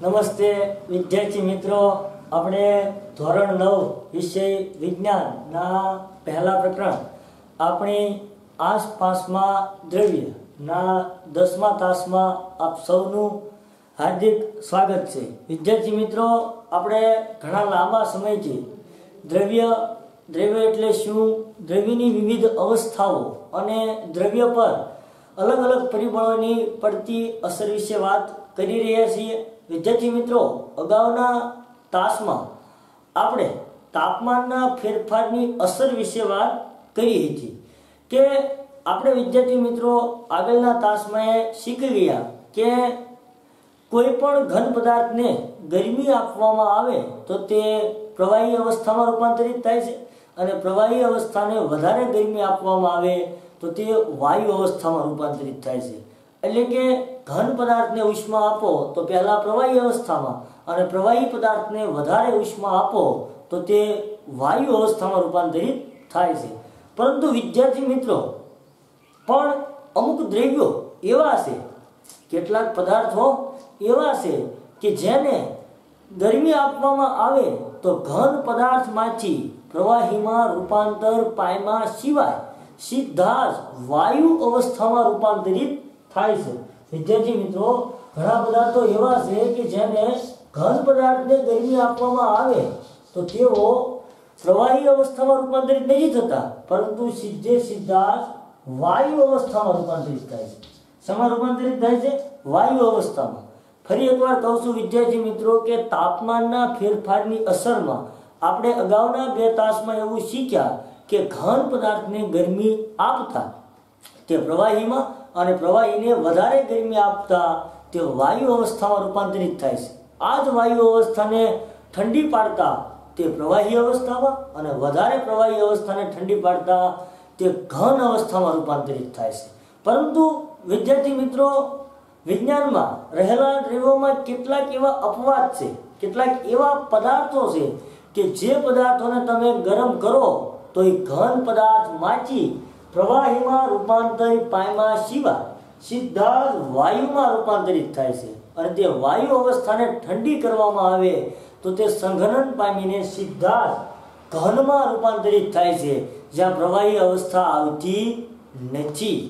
નમસ્તે વિદ્યાર્થી મિત્રો. આપણે ધોરણ નવ વિષય વિજ્ઞાનના પહેલા પ્રકરણ, આપણી આસપાસમાં દ્રવ્યના દસમા તાસમાં આપ સૌનું હાર્દિક સ્વાગત છે. વિદ્યાર્થી મિત્રો, આપણે ઘણા લાંબા સમયથી દ્રવ્ય દ્રવ્ય એટલે શું? દ્રવ્યની વિવિધ અવસ્થાઓ અને દ્રવ્ય પર અલગ અલગ પરિબળોની પડતી અસર વિશે વાત કરી રહ્યા છીએ. વિદ્યાર્થી મિત્રો, અગાઉના તાસમાં આપણે તાપમાનના ફેરફારની અસર વિશે વાત કરી હતી કે આપણે વિદ્યાર્થી મિત્રો આગળના તાસમાં એ શીખી ગયા કે કોઈ પણ ઘન પદાર્થને ગરમી આપવામાં આવે તો તે પ્રવાહી અવસ્થામાં રૂપાંતરિત થાય છે અને પ્રવાહી અવસ્થાને વધારે ગરમી આપવામાં આવે તો તે વાયુ અવસ્થામાં રૂપાંતરિત થાય છે. એટલે કે ઘન પદાર્થને ઉષ્મા આપો, તો પહેલાં પ્રવાહી અવસ્થામાં. અને પ્રવાહી પદાર્થને વધારે ઉષ્મા આપો, તો તે વાયુ અવસ્થામાં રૂપાંતરિત થાય છે. પરંતુ વિદ્યાર્થી મિત્રો, પણ અમુક દ્રવ્યો એવા છે, કેટલાક પદાર્થો એવા છે કે જેને ગરમી આપવામાં આવે, તો ઘન પદાર્થમાંથી પ્રવાહીમાં રૂપાંતર પાયમાં સિવાય સીધા જ વાયુ અવસ્થામાં રૂપાંતરિત થાય છે. વિદ્યાર્થી મિત્રો, ઘણા પદાર્થો એવા છે કે જેને ઘન પદાર્થને ગરમી આપવામાં આવે, તો તેઓ પ્રવાહી અવસ્થામાં રૂપાંતરિત નથી થતા, પરંતુ સીધે સીધા વાયુ અવસ્થામાં રૂપાંતરિત થાય છે. શેમાં રૂપાંતરિત થાય છે? વાયુ અવસ્થામાં. ફરી એકવાર કહું છું વિદ્યાર્થી મિત્રો કે તાપમાનના ફેરફારની અસરમાં આપણે અગાઉના બે તાસમાં એવું શીખ્યા કે ઘન પદાર્થને ગરમી આપતા તે પ્રવાહીમાં અને પ્રવાહીને વધારે ગરમી આપતા તે વાયુ અવસ્થામાં રૂપાંતરિત થાય છે. આ જ વાયુ અવસ્થાને ઠંડી પાડતા તે પ્રવાહી અવસ્થામાં અને વધારે પ્રવાહી અવસ્થાને ઠંડી પાડતા તે ઘન અવસ્થામાં રૂપાંતરિત થાય છે. પરંતુ વિદ્યાર્થી મિત્રો, વિજ્ઞાનમાં રહેલા દ્રવ્યોમાં કેટલાક એવા અપવાદ છે, કેટલાક એવા પદાર્થો છે કે જે પદાર્થોને તમે ગરમ કરો તો એ ઘન પદાર્થમાંથી પ્રવાહીમાં રૂપાંતરિત પાયમાં સિવાય સીધા જ વાયુમાં રૂપાંતરિત થાય છે. અને તે વાયુ અવસ્થાને ઠંડી કરવામાં આવે તો તે સંઘનન પામીને સીધા જ ઘનમાં રૂપાંતરિત થાય છે, જ્યાં પ્રવાહી અવસ્થા આવતી નથી.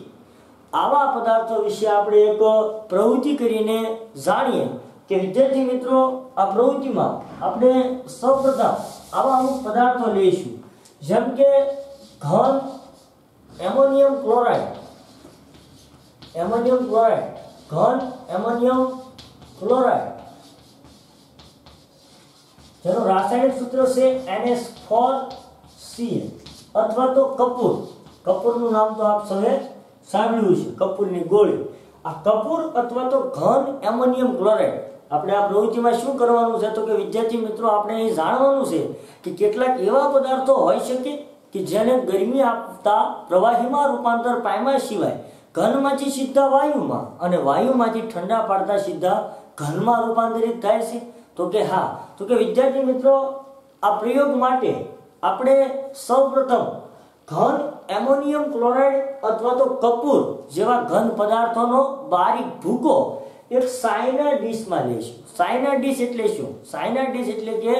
આવા પદાર્થો વિશે આપણે એક પ્રવૃત્તિ કરીને જાણીએ કે વિદ્યાર્થી મિત્રો, આ પ્રવૃત્તિમાં આપણે સૌપ્રથમ આવા અમુક પદાર્થો લઈશું. જેમ કે ઘન એમોનિયમ ક્લોરાઇડ. Ammonium chloride. ઘન, એમોનિયમ ક્લોરાઇડ. જેનું રાસાયણિક સૂત્ર છે NH4Cl અથવા તો કપૂર. કપૂરનું નામ તો આપ સૌએ સાંભળ્યું છે કપૂરની ગોળી. આ કપૂર અથવા તો ઘન, એમોનિયમ ક્લોરાઇડ. આપણે આ પ્રવૃત્તિમાં શું કરવાનું છે તો કે વિદ્યાર્થી મિત્રો, આપણે અહીં જાણવાનું છે કે કેટલાક એવા પદાર્થો હોઈ શકે કે જેને ગરમી આપતા પ્રવાહીમાં રૂપાંતર પામ્યા સિવાય ઘનમાંથી સીધા વાયુમાં અને વાયુમાંથી ઠંડા પાડતા સીધા ઘનમાં રૂપાંતરિત થાય છે. તો કે હા, તો કે વિદ્યાર્થી મિત્રો, આ પ્રયોગ માટે આપણે સૌપ્રથમ ઘન એમોનિયમ ક્લોરાઇડ અથવા તો કપૂર જેવા ઘન પદાર્થોનો બારીક ભૂકો એક સાયના ડીશમાં લઈશું. સાયના ડીશ એટલે શું? સાયના ડીશ એટલે કે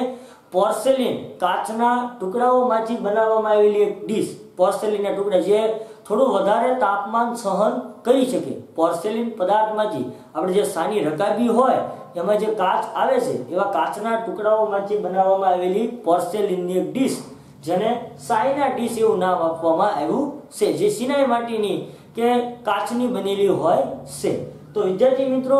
પોર્સેલિન કાચના ટુકડાઓમાંથી બનાવવામાં આવેલી એક ડીશ. પોર્સેલિનના ટુકડા જે થોડું વધારે તાપમાન સહન કરી શકે. પોર્સેલિન પદાર્થમાંથી આપણે જે સાની રકાબી હોય, એમાં જે કાચ આવે છે, એવા કાચના ટુકડાઓમાંથી બનાવવામાં આવેલી પોર્સેલિનની એક ડીશ, જેને સાઈના ડીશ એવું નામ આપવામાં આવ્યું છે, જે સિનાઈ માટીની કે કાચની બનેલી હોય છે. તો વિદ્યાર્થી મિત્રો,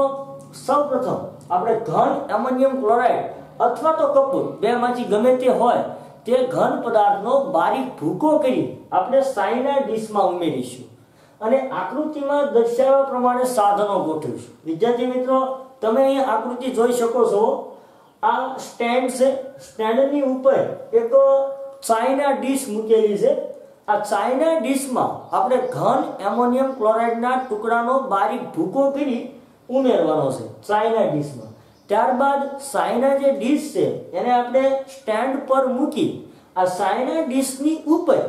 સૌપ્રથમ આપણે ઘન એમોનિયમ ક્લોરાઇડ અથવા તો કપૂર બેમાંથી ગમે તે હોય, તે ઘન પદાર્થનો બારીક ભૂકો કરી આપણે સાયના ડીશમાં ઉમેરીશું અને આકૃતિમાં દર્શાવ્યા પ્રમાણે સાધનો ગોઠવીશું. વિદ્યાર્થી મિત્રો, તમે અહીં આકૃતિ જોઈ શકો છો. આ સ્ટેન્ડ છે. સ્ટેન્ડની ઉપર એક ચાઇના ડીશ મૂકેલી છે. આ ચાઇના ડીશમાં આપણે ઘન એમોનિયમ ક્લોરાઇડના ટુકડાનો બારીક ભૂકો કરી ઉમેરવાનો છે. ચાઇના ડીશમાં. ત્યારબાદ સાયના જે ડીશ છે, એને આપણે સ્ટેન્ડ પર મૂકી, આ સાયના ડીશની ઉપર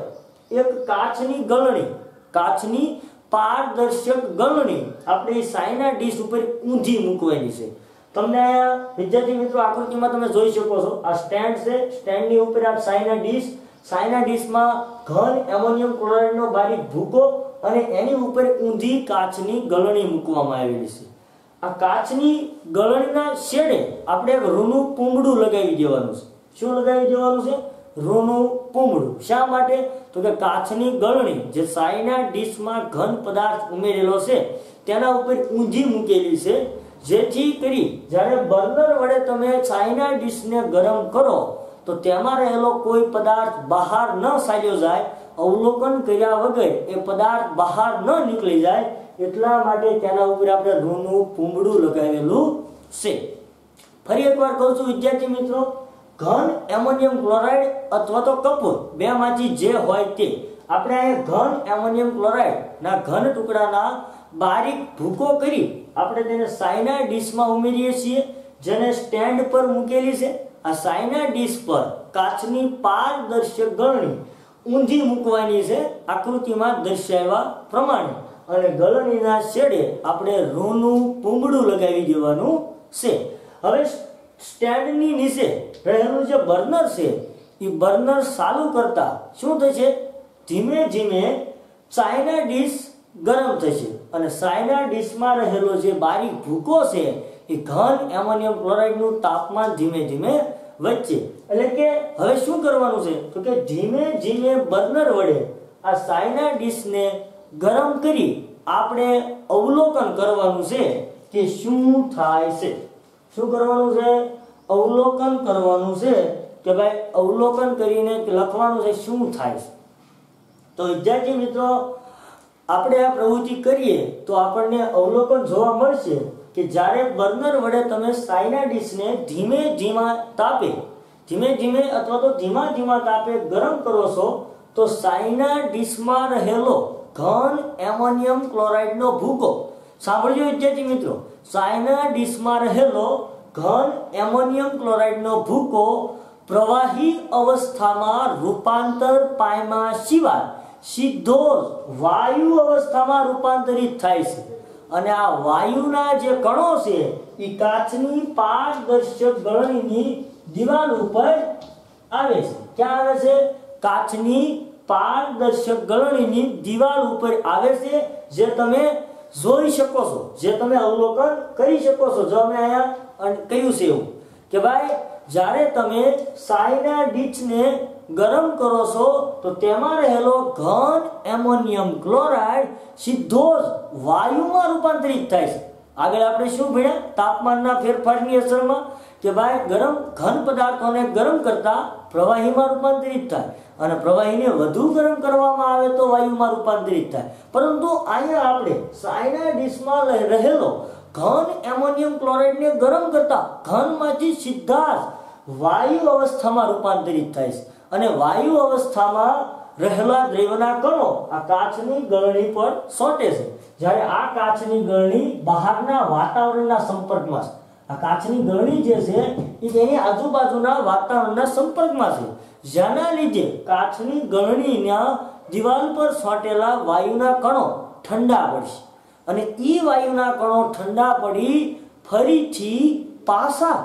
એક કાચની ગળણી, કાચની પારદર્શક ગળણી આપણે સાયના ડીશ ઉપર ઊંધી મૂકવાની છે. તમને વિદ્યાર્થી મિત્રો આકૃતિમાં તમે જોઈ શકો છો. આ સ્ટેન્ડ છે, સ્ટેન્ડની ઉપર આ સાયના ડીશ. સાયના ડીશમાં ઘન એમોનિયમ ક્લોરાઇડનો બારીક ભૂકો અને એની ઉપર ઊંધી કાચની ગળણી મૂકવામાં આવેલી છે. આ કાચની ગળણીના શેડે આપણે એક રૂનું પૂંગડું લગાવી દેવાનું છે. શું લગાવી દેવાનું છે? રૂનું પૂંગડું શા માટે? તો કે કાચની ગળણી જે સાઈના ડીશમાં ઘન પદાર્થ ઉમેરેલો છે, તેના ઉપર ઊંધી મૂકેલી છે, જેથી કરી જ્યારે બર્નર વડે તમે ચાઇના ડીશને ગરમ કરો, તો તેમાં રહેલો કોઈ પદાર્થ બહાર ન ચાલ્યો જાય, અવલોકન કર્યા વગર એ પદાર્થ બહાર ન નીકળી જાય એટલા માટે તેના ઉપર આપણે રૂનું પૂંગડું લગાવેલું છે. ફરી એકવાર કહું છું, વિદ્યાર્થી મિત્રો, ઘન, એમોનિયમ ક્લોરાઇડ અથવા તો કપૂર બેમાંથી જે હોય તે. આપણે અહીંયા ઘન, એમોનિયમ ક્લોરાઇડ ના ઘન ટુકડાના બારીક ભૂકો કરી આપણે તેને સાયના ડીશમાં ઉમેરીએ છીએ, જેને સ્ટેન્ડ પર મૂકેલી છે. આ સાયના ડીશ પર કાચની પારદર્શક ગળણી ઊંધી મૂકવાની છે, આકૃતિમાં દર્શાવ્યા પ્રમાણે. અને ગળણીના છેડે આપણે રૂનું પૂંબડું લગાવી દેવાનું છે. હવે સ્ટેન્ડની નીચે રહેલું જે બર્નર છે એ બર્નર ચાલુ કરતા શું થશે? ધીમે ધીમે ચાઇના ડીશ ગરમ થશે. અને ચાઇના ડીશમાં રહેલો જે બારીક ભૂકો છે એ ઘન એમોનિયમ ક્લોરાઇડનું તાપમાન ધીમે ધીમે વધશે. એટલે કે હવે શું કરવાનું છે? તો કે ધીમે ધીમે બર્નર વડે આ સાયના ડીશને ગરમ કરી આપણે અવલોકન કરવાનું છે કે શું થાય છે. શું કરવાનું છે? અવલોકન કરવાનું છે કે ભાઈ અવલોકન કરીને લખવાનું છે શું થાય છે. તો વિદ્યાર્થી મિત્રો, આપણે આ પ્રવૃત્તિ કરીએ તો આપણને અવલોકન જોવા મળશે કે જ્યારે બર્નર વડે તમે સાયના ડીશને ધીમે ધીમા તાપે, ધીમે ધીમે અથવા તો ધીમા ધીમા તાપે ગરમ કરો છો, તો સાયના ડીશમાં રહેલો ઘન એમોનિયમ ક્લોરાઇડનો ભૂકો. સાંભળજો વિદ્યાર્થી મિત્રો સાયના ડીશમાં રહેલો ઘન એમોનિયમ ક્લોરાઇડનો ભૂકો પ્રવાહી અવસ્થામાં રૂપાંતર પામ્યા સિવાય સીધો વાયુ અવસ્થામાં રૂપાંતરિત થાય છે. અને આ વાયુના જે કણો છે એ કાચની પારદર્શક ગળણીની દિવાલ ઉપર આવે છે. ક્યાં આવે છે? કાચની પારદર્શક ગળણીની દિવાલ ઉપર આવે છે, જે તમે જોઈ શકો છો, જે તમે અવલોકન કરી શકો છો, જો અમે અહીંયા કહ્યું છે એવું. કે ભાઈ, જ્યારે તમે સાયના ડીચને ગરમ કરો છો, તો તેમાં રહેલો ઘન એમોનિયમ ક્લોરાઇડ સીધો જ વાયુમાં રૂપાંતરિત થાય છે. આગળ આપણે શું ભણ્યા? તાપમાનના ફેરફારની અસરમાં. કે ભાઈ ગરમ ઘન પદાર્થોને ગરમ કરતા પ્રવાહીમાં રૂપાંતરિત થાય અને પ્રવાહીને વધુ ગરમ કરવામાં આવે તો વાયુમાં રૂપાંતરિત થાય. પરંતુ અહીંયા આપણે સાયના ડીશમાં રહેલો ઘન એમોનિયમ ક્લોરાઇડને ગરમ કરતા ઘનમાંથી સીધા જ વાયુ અવસ્થામાં રૂપાંતરિત થાય છે. અને વાયુ અવસ્થામાં રહેલા દ્રવ્યના કણો આ કાચની ગળણી પર સોટે છે. જ્યારે આ કાચની ગળણી બહારના વાતાવરણના સંપર્કમાં છે. આ કાચની ગળણી જે છે, એ તેની આજુબાજુના વાતાવરણના સંપર્કમાં છે. જેના લીધે કાચની ગરણીના દિવાલ પર સોટેલા વાયુના કણો ઠંડા પડશે. અને એ વાયુના કણો ઠંડા પડી ફરીથી પાસા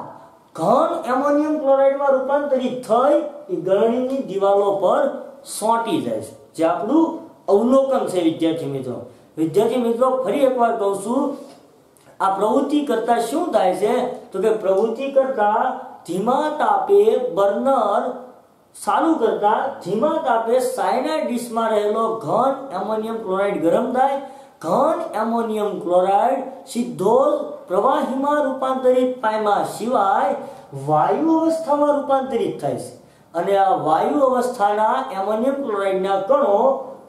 ઘન એમોનિયમ ક્લોરાઇડમાં રૂપાંતરિત થઈ એ ગળણીની દિવાલો પર સોંટી જાય છે. જે આપણું અવલોકન છે, વિદ્યાર્થી મિત્રો. વિદ્યાર્થી મિત્રો, ફરી એકવાર કહું છું આ પ્રવૃત્તિ કરતા શું થાય છે? તો કે પ્રવૃત્તિ કરતા ધીમા તાપે બર્નર ચાલુ કરતા ધીમા તાપે સાયનાઇડ ડીશમાં રહેલો ઘન એમોનિયમ ક્લોરાઇડ ગરમ થાય. ઘન એમોનિયમ ક્લોરાઇડ સીધો પ્રવાહીમાં રૂપાંતરિત પામ્યા સિવાય વાયુ અવસ્થામાં રૂપાંતરિત થાય છે. અને આ વાયુ અવસ્થાના એમોનિયમ ક્લોરાઇડના કણો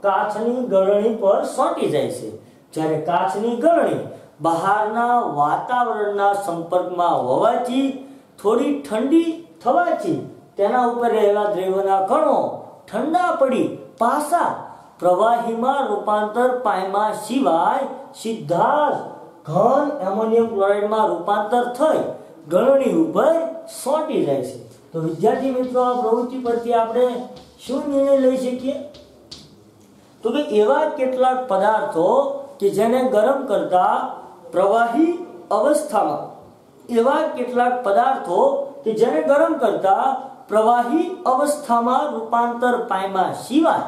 કાચની ગળણી પર સોંટી જાય છે. જ્યારે કાચની ગળણી બહારના વાતાવરણના સંપર્કમાં હોવાથી થોડી ઠંડી થવાથી તેના ઉપર રહેલા દ્રવ્યના કણો ઠંડા પડી પાસા પ્રવાહીમાં રૂપાંતર પામ્યા સિવાય સીધા ઘન એમોનિયમ ક્લોરાઇડમાં રૂપાંતર થઈ ગળણી ઉપર સોંટી જાય છે. તો વિદ્યાર્થી મિત્રો, આ પ્રવૃત્તિ પરથી આપણે શું નિર્ણય લઈ શકીએ? તો કે એવા કેટલાક પદાર્થો કે જેને ગરમ કરતા પ્રવાહી અવસ્થામાં. એવા કેટલાક પદાર્થો કે જેને ગરમ કરતા પ્રવાહી અવસ્થામાં રૂપાંતર પામ્યા સિવાય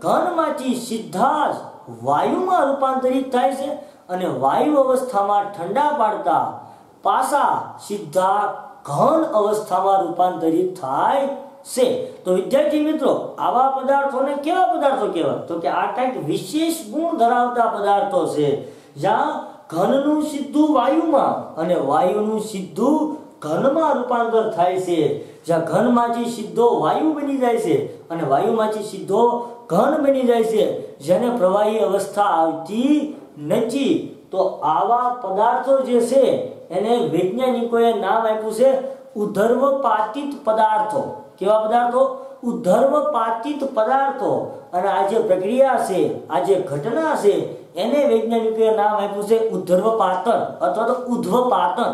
ઘનમાંથી સીધા જ વાયુમાં રૂપાંતરિત થાય છે અને વાયુ અવસ્થામાં ઠંડા પાડતા પાસા સીધા ઘન અવસ્થામાં રૂપાંતરિત થાય છે. તો વિદ્યાર્થી મિત્રો, આવા પદાર્થોને કેવા પદાર્થો કહેવાય? તો કે આ કંઈક વિશેષ ગુણ ધરાવતા પદાર્થો છે. જ્યાં ઘનનું સીધું વાયુમાં અને વાયુનું સીધું ઘનમાં રૂપાંતર થાય છે. જ્યાં ઘનમાંથી સીધો વાયુ બની જાય છે અને વાયુમાંથી સીધો ઘન બની જાય છે. જેને પ્રવાહી અવસ્થા આવતી નથી. તો આવા પદાર્થો જે છે, એને વૈજ્ઞાનિકોએ નામ આપ્યું છે ઉધર્વપાતિત પદાર્થો. કેવા પદાર્થો? ઉધર્વપાતિત પદાર્થો. અને આ જે પ્રક્રિયા છે, આ જે ઘટના છે એને વૈજ્ઞાનિકોએ નામ આપ્યું છે ઉધર્વપાતન અથવા તો ઉધ્વપાતન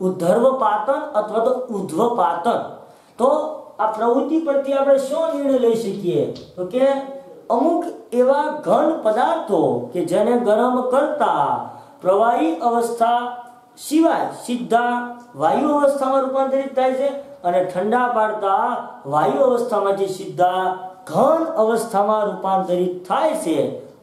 ઉધર્વપાતન અથવા તો ઉધ્વપાતન તો આ પ્રવૃત્તિ પરથી આપણે શું નિર્ણય લઈ શકીએ? તો કે અમુક એવા ઘન પદાર્થો કે જેને ગરમ કરતા પ્રવાહી અવસ્થા સિવાય સીધા વાયુ અવસ્થામાં રૂપાંતરિત થાય છે અને ઠંડા પાડતા વાયુ અવસ્થામાંથી સીધા ઘન અવસ્થામાં રૂપાંતરિત થાય છે.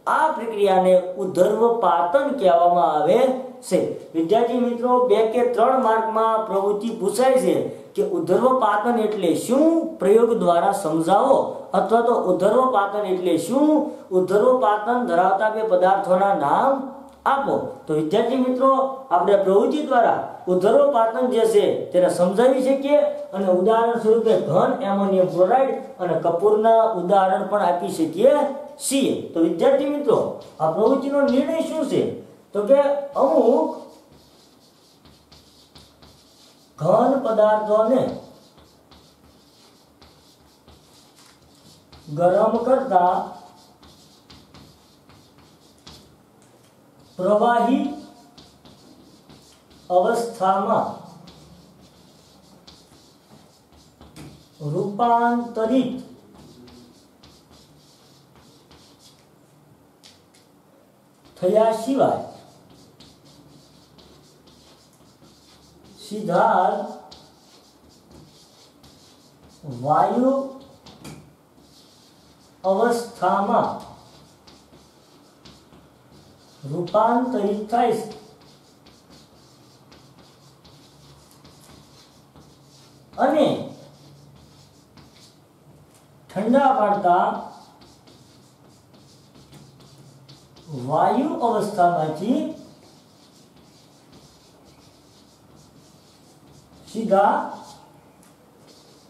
આ પ્રક્રિયાને ઉધર્વપાતન કહેવામાં આવે છે. વિદ્યાર્થી મિત્રો, બે કે ત્રણ માર્કમાં પ્રવૃત્તિ પૂછાય છે કે ઉધર્વપાતન એટલે શું? પ્રયોગ દ્વારા સમજાવો. અથવા તો ઉધર્વપાતન એટલે શું? ઉધર્વપાતન ધરાવતા બે પદાર્થોના નામ આપો. તો વિદ્યાર્થી મિત્રો, આપણે પ્રવૃત્તિ દ્વારા ઉધર્વપાતન જે છે તેને સમજાવી શકીએ અને ઉદાહરણ સ્વરૂપે ઘન, એમોનિયમ ક્લોરાઇડ અને કપૂરના ઉદાહરણ પણ આપી શકીએ. છીએ તો વિદ્યાર્થી મિત્રો, આ પ્રવૃત્તિનો નિર્ણય શું છે? તો કે અમુક ઘન પદાર્થોને ગરમ કરતા પ્રવાહી અવસ્થામાં રૂપાંતરિત થયા સિવાય સીધા વાયુ અવસ્થામાં રૂપાંતરિત થાય છે. અને ઠંડા પાડતા વાયુ અવસ્થામાંથી સીધા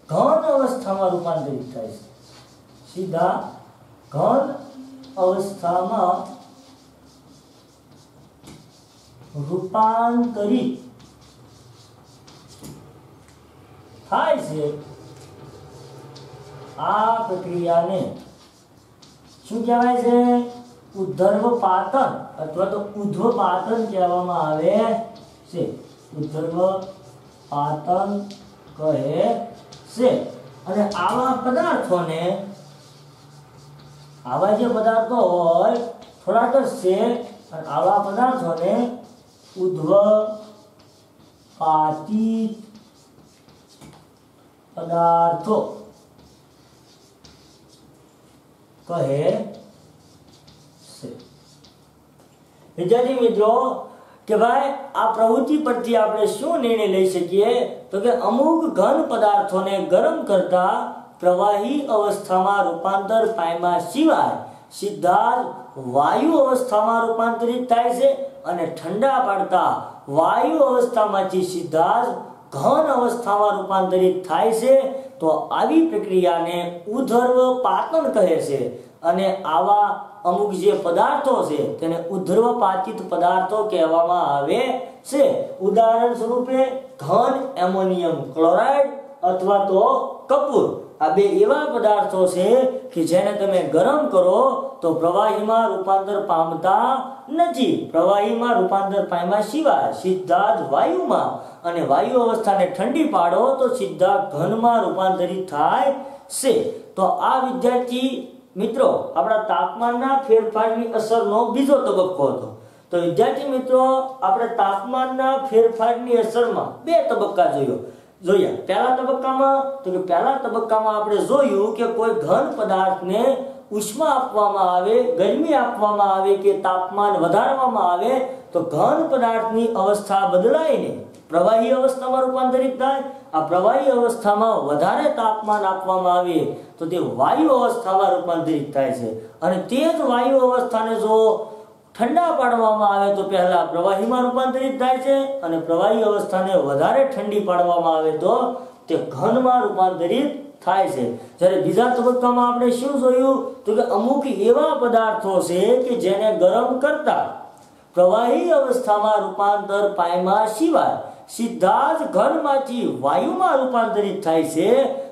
ઘન અવસ્થામાં રૂપાંતરિત થાય છે. સીધા ઘન અવસ્થામાં રૂપાંતરિત થાય છે. આ પ્રક્રિયાને શું કહેવાય છે? ઉદ્ધર્વપાતન અથવા તો ઉધ્વપાતન કહેવામાં આવે છે. ઉદ્ધર્વપાતન કહે છે. અને આવા પદાર્થોને, આવા જે પદાર્થો હોય, થોડાક જ છે અને આવા પદાર્થોને ઉદ્ધવ પાતી પદાર્થો કહે છે વિદ્યાર્થી મિત્રો, કે ભાઈ, આ પ્રવૃત્તિ પરથી આપણે શું નિર્ણય લઈ શકીએ? તો કે અમુક ઘન પદાર્થોને ગરમ કરતા પ્રવાહી અવસ્થામાં રૂપાંતર પામ્યા સિવાય સીધા વાયુ અવસ્થામાં રૂપાંતરિત થાય છે અને ઠંડા પાડતા વાયુ અવસ્થામાંથી સીધા ઘન અવસ્થામાં રૂપાંતરિત થાય છે, તો આવી પ્રક્રિયાને ઉધર્વ પાતન કહે છે. અને આવા અમુક જે પદાર્થો છે, તેને ઉધ્રવપાતિત પદાર્થો કહેવામાં આવે છે. ઉદાહરણ સ્વરૂપે ઘન, એમોનિયમ ક્લોરાઇડ અથવા તો કપૂર. આ બે એવા પદાર્થો છે કે જેને તમે ગરમ કરો તો પ્રવાહીમાં રૂપાંતર પામતા નથી. પ્રવાહીમાં રૂપાંતર પામ્યા સિવાય સીધા જ વાયુમાં અને વાયુ અવસ્થાને ઠંડી પાડો તો સીધા ઘનમાં રૂપાંતરિત થાય છે. તો આ વિદ્યાર્થી મિત્રો, આપણા તાપમાનના ફેરફારની અસરનો બીજો તબક્કો હતો. તો વિદ્યાર્થી મિત્રો, આપણે તાપમાનના ફેરફારની અસરમાં બે તબક્કા જોયો. જોયા. પહેલા તબક્કામાં, તો કે પહેલા તબક્કામાં આપણે જોયું કે કોઈ ઘન પદાર્થને ઉષ્મા આપવામાં આવે, ગરમી આપવામાં આવે કે તાપમાન વધારવામાં આવે, તો ઘન પદાર્થની અવસ્થા બદલાઈને પ્રવાહી અવસ્થામાં રૂપાંતરિત થાય, આ પ્રવાહી અવસ્થામાં વધારે તાપમાન આપવામાં આવે, તો તે વાયુ અવસ્થામાં રૂપાંતરિત થાય છે. અને તે જ વાયુ અવસ્થાને જો ઠંડા પાડવામાં આવે, તો પહેલા પ્રવાહીમાં રૂપાંતરિત થાય છે અને પ્રવાહી અવસ્થાને વધારે ઠંડી પાડવામાં આવે, તો તે ઘનમાં રૂપાંતરિત થાય છે. જ્યારે બીજા તબક્કામાં આપણે શું જોયું, તો કે અમુક એવા પદાર્થો છે કે જેને ગરમ કરતા પ્રવાહી અવસ્થામાં રૂપાંતર પામ્યા સિવાય સીધા ઘનમાંથી વાયુમાં રૂપાંતરિત થાય છે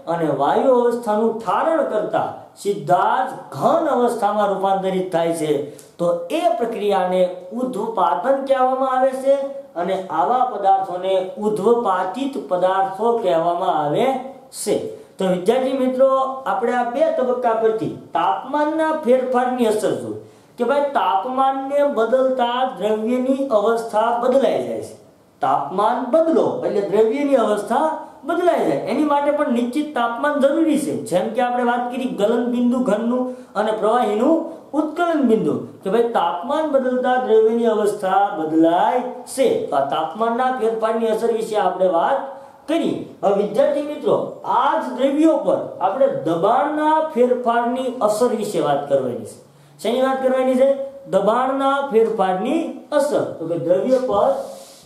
અને વાયુ અવસ્થાનું ઠારણ કરતા સીધા જ ઘન અવસ્થામાં રૂપાંતરિત થાય છે. તો એ પ્રક્રિયાને ઉદ્ધપાતન કહેવામાં આવે છે અને આવા પદાર્થોને ઉદ્ધપાતિત પદાર્થો કહેવામાં આવે છે. તો વિદ્યાર્થી મિત્રો, આપણે આ બે તબક્કા પરથી તાપમાનના ફેરફારની અસર જોઈ કે ભાઈ તાપમાનને બદલતા દ્રવ્યની અવસ્થા બદલાઈ જાય છે. તાપમાન બદલો, એટલે દ્રવ્યની અવસ્થા બદલાઈ જાય. એની માટે પણ નિશ્ચિત તાપમાન જરૂરી છે. જેમ કે આપણે વાત કરી ગલન બિંદુ ઘનનું અને પ્રવાહીનું ઉત્કલન બિંદુ, કે ભાઈ તાપમાન બદલતા દ્રવ્યની અવસ્થા બદલાય છે. તો આ તાપમાનના ફેરફારની અસર વિશે આપણે વાત કરી. હવે વિદ્યાર્થી મિત્રો, આ જ દ્રવ્યો પર આપણે દબાણના ફેરફારની અસર વિશે વાત કરવાની છે. શેની વાત કરવાની છે? દબાણના ફેરફારની અસર. તો કે દ્રવ્ય પર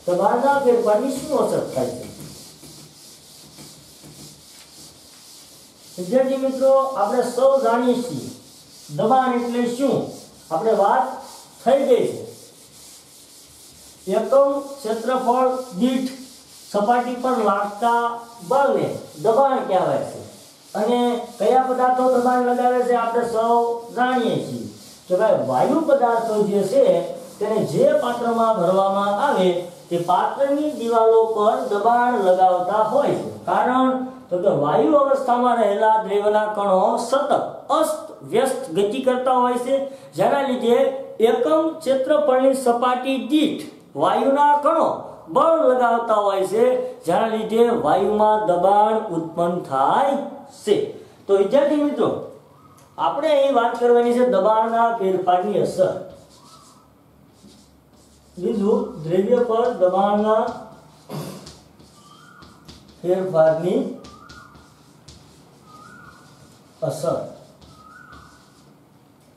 ફેરફારની શું અસર થાય છે. વિદ્યાર્થી મિત્રો, આપણે સૌ જાણીએ છીએ, દબાણ એટલે શું? આપણે વાત થઈ ગઈ છે. એકમ ક્ષેત્રફળ દીઠ સપાટી પર લાગતા બળને દબાણ કહેવાય છે. અને કયા પદાર્થો દબાણ લગાવે છે આપણે સૌ જાણીએ છીએ. કે ભાઈ વાયુ પદાર્થો જે છે, તેને જે પાત્રમાં ભરવામાં આવે તે પાત્રની દિવાલો પર દબાણ લગાવતા હોય છે. કારણ તો કે વાયુ અવસ્થામાં રહેલા દ્રવ્યના કણો સતત અસ્ત વ્યસ્ત ગતિ કરતા હોય છે. જેના લીધે એકમ ક્ષેત્રફળની સપાટી દીઠ વાયુના કણો બળ લગાવતા હોય છે. જેના લીધે વાયુમાં દબાણ ઉત્પન્ન થાય છે. તો વિદ્યાર્થી મિત્રો, આપણે અહીં વાત કરવાની છે દબાણના ફેરફારની અસર. બીજું દ્રવ્ય પર દબાણના ફેરફારની અસર.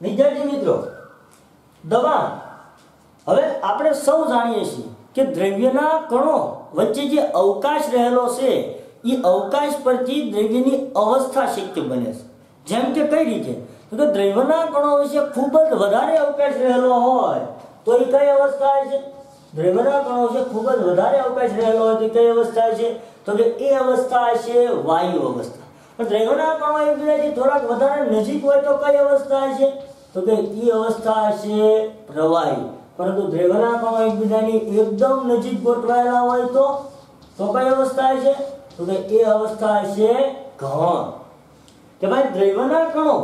વિદ્યાર્થી મિત્રો, દબાણ. હવે આપણે સૌ જાણીએ છીએ કે દ્રવ્યના કણો વચ્ચે જે અવકાશ રહેલો છે એ અવકાશ પરથી દ્રવ્યની અવસ્થા શક્ય બને છે. જેમ કે કઈ રીતે? તો કે દ્રવ્યના કણો વિશે ખૂબ જ વધારે અવકાશ રહેલો હોય તો એ કઈ અવસ્થા છે? દ્રવ્યના કણો છે, ખૂબ જ વધારે અવકાશ રહેલો હોય તો કઈ અવસ્થા છે? તો કે એ અવસ્થા છે વાયુ અવસ્થા. પણ દ્રવ્યના કણો એકબીજાથી થોડાક વધારે નજીક હોય તો કઈ અવસ્થા છે? તો કે એ અવસ્થા છે પ્રવાહી. પરંતુ દ્રવ્યના કણો એકબીજાની એકદમ નજીક ગોઠવાયેલા હોય તો તો કઈ અવસ્થા છે? તો કે એ અવસ્થા છે ઘન કે ભાઈ દ્રવ્યના કણો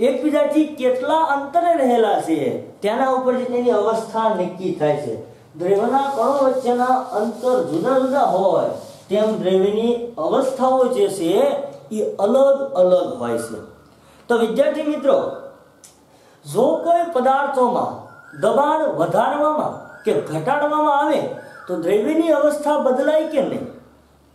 એકબીજાથી કેટલા અંતરે રહેલા છે? તેના ઉપરથી તેની અવસ્થા નક્કી થાય છે. દ્રવ્યના કણો વચ્ચેના અંતર જુદા જુદા હોય, તેમ દ્રવ્યની અવસ્થાઓ જે છે એ અલગ અલગ હોય છે. તો વિદ્યાર્થી મિત્રો, જો કોઈ પદાર્થોમાં દબાણ વધારવામાં કે ઘટાડવામાં આવે, તો દ્રવ્યની અવસ્થા બદલાય કે નહીં?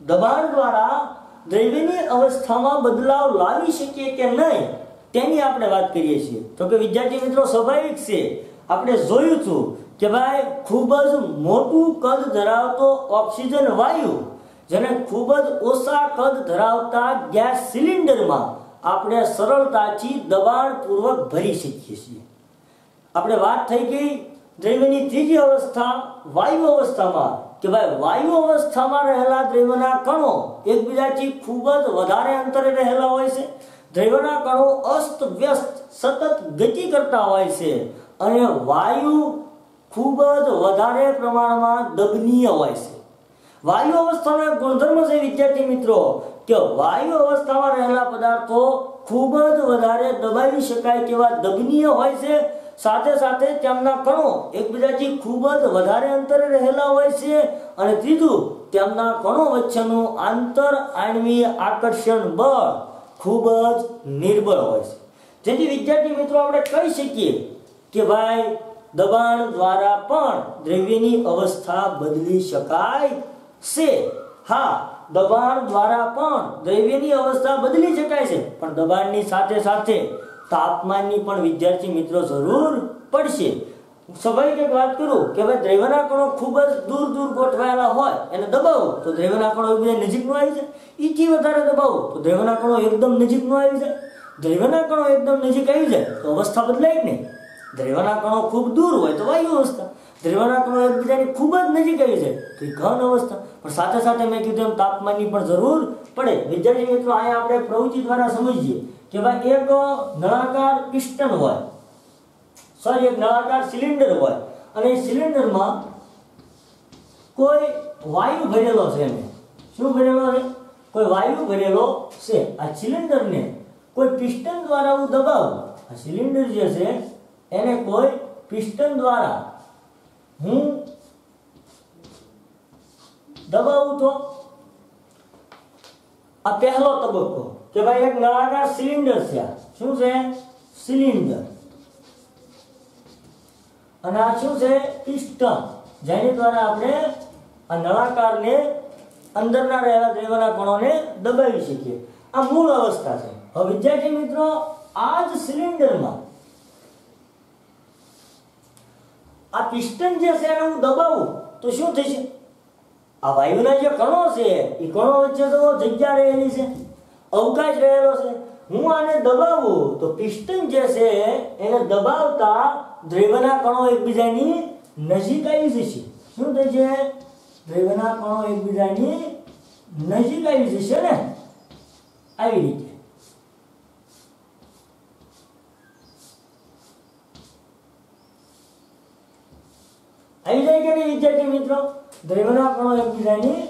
દબાણ દ્વારા દ્રવ્યની અવસ્થામાં બદલાવ લાવી શકીએ કે નહીં? તેની આપણે વાત કરીએ છીએ. તો કે વિદ્યાર્થી મિત્રો, સ્વાભાવિક છે. આપણે જોયું છું કે ભાઈ, ખૂબ જ મોટું કદ ધરાવતો ઓક્સિજન વાયુ, જેને ખૂબ જ ઓછા કદ ધરાવતા ગેસ સિલિન્ડરમાં આપણે સરળતાથી દબાણપૂર્વક ભરી શકીએ છીએ. આપણે વાત થઈ ગઈ દ્રવ્યની ત્રીજી અવસ્થા, વાયુ અવસ્થામાં. કે ભાઈ, વાયુ અવસ્થામાં રહેલા દ્રવ્યના કણો એકબીજાથી ખૂબ જ વધારે અંતરે રહેલા હોય છે. દ્રવ્યના કણો અસ્ત વ્યસ્ત સતત ગતિ કરતા હોય છે અને વાયુ ખૂબ જ વધારે પ્રમાણમાં દબનીય હોય છે. વાયુ અવસ્થાનો ગુણધર્મ છે વિદ્યાર્થી મિત્રો, કે વાયુ અવસ્થામાં રહેલા પદાર્થો ખૂબ જ વધારે દબાવી શકાય તેવા દબનીય હોય છે. સાથે સાથે તેમના કણો એકબીજાથી ખૂબ જ વધારે અંતરે રહેલા હોય છે અને ત્રીજું, તેમના કણો વચ્ચેનું આંતર આણવીય આકર્ષણ બળ ખૂબ જ નિર્બળ હોય છે. જેથી વિદ્યાર્થી મિત્રો, આપણે કહી શકીએ કે ભાઈ, દબાણ દ્વારા પણ દ્રવ્યની અવસ્થા બદલી શકાય છે. હા, દબાણ દ્વારા પણ દ્રવ્યની અવસ્થા બદલી શકાય છે. પણ દબાણની સાથે સાથે તાપમાનની પણ વિદ્યાર્થી મિત્રો જરૂર પડશે. સ્વાભાવિક વાત કરું કે ભાઈ દ્રવ્યના કણો ખૂબ જ દૂર દૂર ગોઠવાયેલા હોય, એને દબાવો, તો દ્રવ્યના કણો એકબીજા નજીકનું આવી જાય. ઈથી વધારે દબાવો, તો દ્રવ્યના કણો એકદમ નજીકનું આવી જાય. દ્રવ્યના કણો એકદમ નજીક આવી જાય, તો અવસ્થા બદલાય જ નહીં. દ્રવ્યના કણો ખૂબ દૂર હોય તો વાયુ અવસ્થા. દ્રવ્યના કણો એકબીજાની ખૂબ જ નજીક આવી જાય, તો એ ઘન અવસ્થા. પણ સાથે સાથે મેં કીધું એમ તાપમાનની પણ જરૂર પડે. વિદ્યાર્થી મિત્રો, અહીંયા આપણે પ્રવૃત્તિ દ્વારા સમજીએ કે ભાઈ એક નળાકાર પિસ્ટન હોય. સોરી એક નળાકાર સિલિન્ડર હોય અને એ સિલિન્ડરમાં કોઈ વાયુ ભરેલો છે એને શું ભરેલો છે? કોઈ વાયુ ભરેલો છે. આ સિલિન્ડરને કોઈ પિસ્ટન દ્વારા હું દબાવું. આ સિલિન્ડર જે છે, એને કોઈ પિસ્ટન દ્વારા હું દબાવું તો? આ પહેલો તબક્કો કે ભાઈ એક નળાકાર સિલિન્ડર છે શું છે? સિલિન્ડર. અને આ શું છે? પિસ્ટન જેની દ્વારા આપણે આ નળાકારને અંદરના રહેલા દ્રવ્યના કણોને દબાવી શકીએ. આ મૂળ અવસ્થા છે. હવે વિદ્યાર્થી મિત્રો, આ જ સિલિન્ડરમાં આ પિસ્ટન જે છે એને હું દબાવું તો શું થશે? આ વાયુના જે કણો છે, એ કણો વચ્ચે તો જગ્યા રહેલી છે. અવકાશ રહેલો છે. હું આને દબાવું તો પિસ્ટન જે છે એને દબાવતા દ્રવ્યના કણો એકબીજાની નજીક આવી જશે. શું છે દ્રવ્યના કણો એકબીજાની નજીક આવી જશે ને? આવી રીતે. આવી જાય કે નહીં વિદ્યાર્થી મિત્રો? દ્રવ્યના કણો એકબીજાની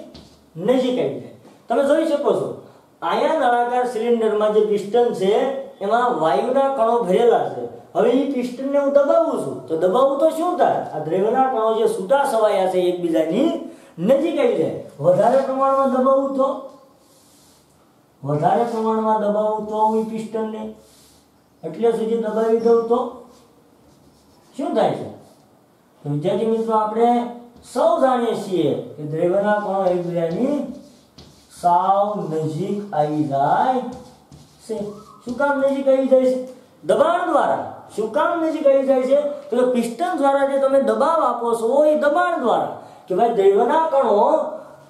નજીક આવી જાય. તમે જોઈ શકો છો. અહીંયા નળાકાર સિલિન્ડરમાં જે પિસ્ટન છે, એમાં વાયુના કણો ભરેલા છે. હવે એ પિસ્ટનને હું દબાવું છું. તો દબાવું તો શું થાય? આ દ્રવ્યના કણો જે છૂટા સવાયા છે એકબીજાની નજીક આવી જાય. વધારે પ્રમાણમાં દબાવું તો? વધારે પ્રમાણમાં દબાવું તો હું એ પિસ્ટનને? એટલે સુધી દબાવી દઉં તો? શું થાય છે? વિદ્યાર્થી મિત્રો, આપણે સૌ જાણીએ છીએ કે દ્રવ્યના કણો એકબીજાની સાવ નજીક આવી જાય છે. શું કામ નજીક આવી જાય છે? દબાણ દ્વારા. શું કામ નજીક આવી જાય છે? તો પિસ્ટન દ્વારા જે તમે દબાવ આપો છો, એ દબાણ દ્વારા. કે ભાઈ દૈવના કણો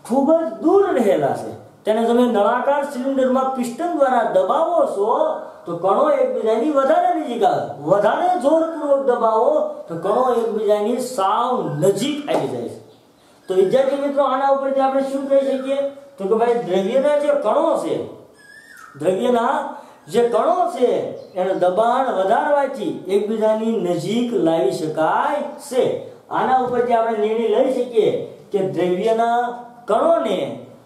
ખૂબ જ દૂર રહેલા છે. તેને તમે નળાકાર સિલિન્ડરમાં પિસ્ટન દ્વારા દબાવો છો, તો કણો એકબીજાની વધારે નજીક આવે. વધારે જોરપૂર્વક દબાવો, તો કણો એકબીજાની સાવ નજીક આવી જાય છે. તો વિદ્યાર્થી મિત્રો, આના ઉપરથી આપણે શું કહી શકીએ? તો કે ભાઈ દ્રવ્યના જે કણો છે, દ્રવ્યના જે કણો છે, એને દબાણ વધારવાથી એકબીજાની નજીક લાવી શકાય છે. આના ઉપરથી આપણે નિર્ણય લઈ શકીએ કે દ્રવ્યના કણોને